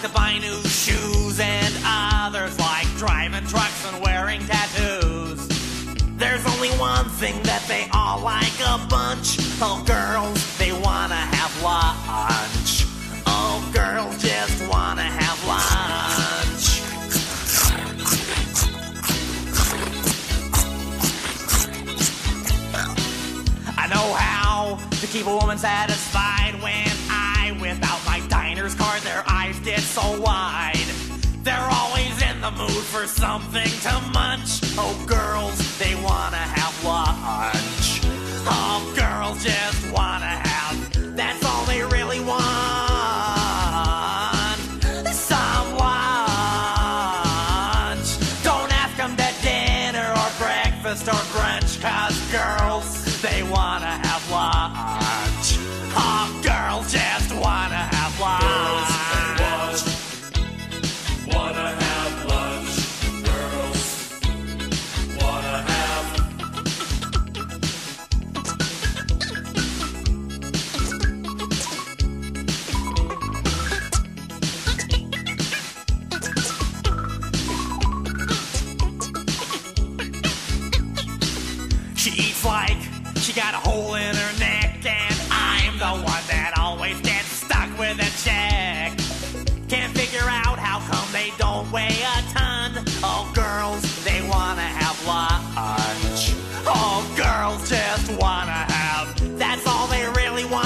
like to buy new shoes, and others like driving trucks and wearing tattoos. There's only one thing that they all like a bunch. Oh, girls, they wanna have lunch. Oh, girls just wanna have lunch. I know how to keep a woman satisfied when for something to munch. Oh, girls, they wanna have lunch. Oh, girls just wanna have. That's all they really want. Some lunch. Don't ask them to dinner or breakfast or brunch, cause girls, they wanna She eats like she got a hole in her neck, and I'm the one that always gets stuck with a check. Can't figure out how come they don't weigh a ton. Oh, girls, they wanna have lunch. Oh, girls just wanna have. That's all they really want.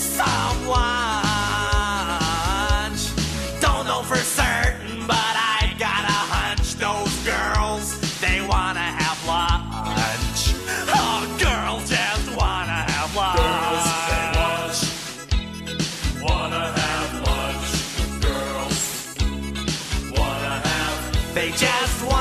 Some lunch. Don't know for certain, but I got a hunch. Those girls, they wanna They just wanna.